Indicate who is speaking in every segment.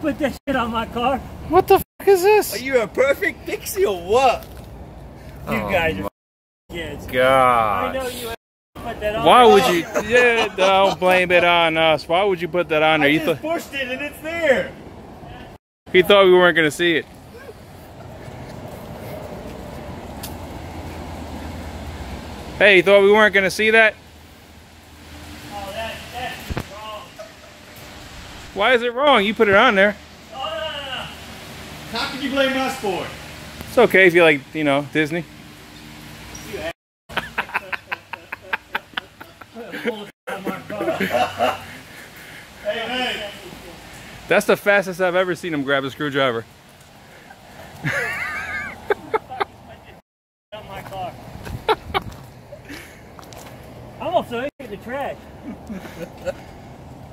Speaker 1: put that shit on my car.
Speaker 2: What the fuck is this?
Speaker 3: Are you a perfect pixie or what?
Speaker 1: You
Speaker 2: Oh
Speaker 1: guys are
Speaker 2: my
Speaker 1: kids. I
Speaker 2: God.
Speaker 1: know you put that on.
Speaker 2: Why would you? Yeah, don't blame it on us. Why would you put that on there?
Speaker 3: I
Speaker 2: You
Speaker 3: just pushed it and it's there.
Speaker 2: he thought we weren't gonna see it. Hey, you thought we weren't gonna see that?
Speaker 1: Oh, that, that's wrong.
Speaker 2: Why is it wrong? You put it on there.
Speaker 1: Oh, no, no, no.
Speaker 3: How can you blame us for it?
Speaker 2: It's okay if you like, you know, Disney.
Speaker 1: Bullshit on.
Speaker 3: Hey.
Speaker 2: That's the fastest I've ever seen him grab a screwdriver.
Speaker 1: on my car. I'm gonna in the trash.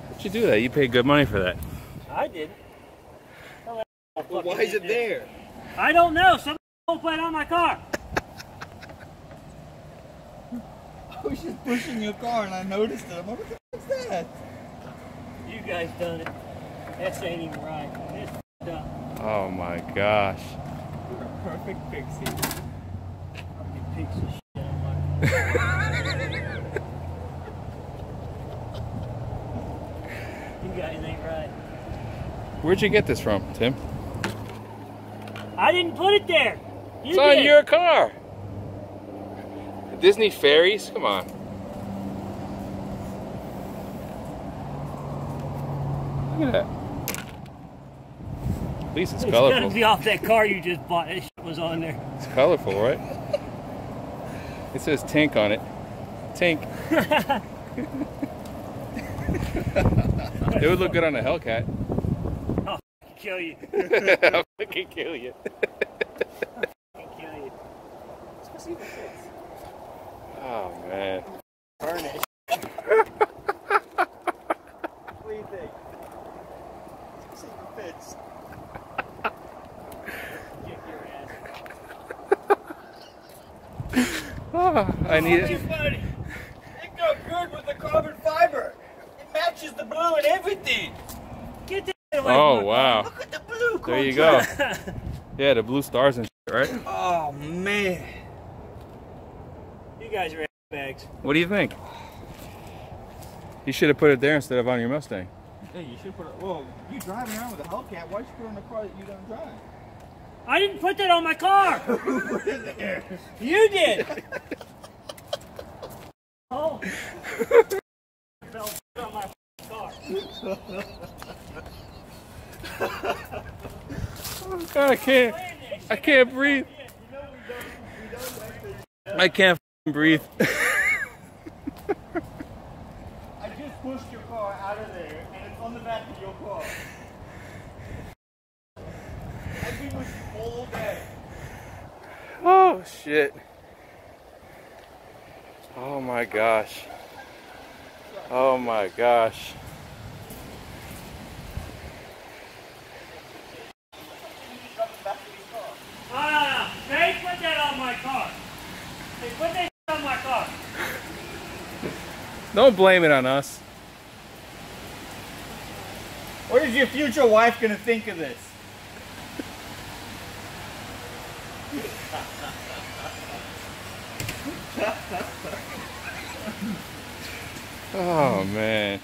Speaker 2: Why'd you do that? You paid good money for that.
Speaker 1: I did.
Speaker 3: Well, why is it there?
Speaker 1: I don't know. Somebody put it on my car.
Speaker 3: I was just pushing your car and I noticed it. I'm like, what the fuck is that?
Speaker 1: You guys done it. This ain't even right. This up.
Speaker 2: Oh my gosh.
Speaker 3: You're a perfect pixie.
Speaker 1: You piece of shit on my car. You guys ain't right.
Speaker 2: Where'd you get this from, Tim?
Speaker 1: I didn't put it there. You
Speaker 2: It's on your car. Disney fairies? Come on. Look at that. At least it's
Speaker 1: It's gotta be off that car you just bought. This shit was on there.
Speaker 2: It's colorful, right? It says Tink on it. Tink. it would look good on a Hellcat.
Speaker 1: Kill you.
Speaker 2: I'll fucking kill you.
Speaker 1: Kill you.
Speaker 2: Oh man.
Speaker 1: Burn it.
Speaker 3: What do you think? See if it fits.
Speaker 1: Kick your ass.
Speaker 2: Ah, I need it.
Speaker 3: It go good with the carbon fiber. It matches the blue and everything.
Speaker 1: Get that away
Speaker 2: Oh
Speaker 1: from
Speaker 2: wow.
Speaker 3: Look at the blue.
Speaker 2: There you go. Yeah, the blue stars and shit, right?
Speaker 3: Oh man.
Speaker 1: You guys are bags.
Speaker 2: What do you think? You should have put it there instead of on your Mustang.
Speaker 3: Hey, you should put it. Well, you driving around with a Hellcat. Why'd you put it on the car that you don't drive?
Speaker 1: I didn't put that on my car.
Speaker 3: Put it there.
Speaker 1: You did. oh. Fell on my car.
Speaker 2: God, I can't. I can't breathe. I can't f***ing breathe.
Speaker 3: I just pushed your car out of there, and it's on the back of your car. I've been with you all day.
Speaker 2: oh shit. Oh my gosh. Oh my gosh.
Speaker 1: Ah, they put that on my car. They put that on my car.
Speaker 2: Don't blame it on us.
Speaker 3: What is your future wife gonna think of this?
Speaker 2: Oh man.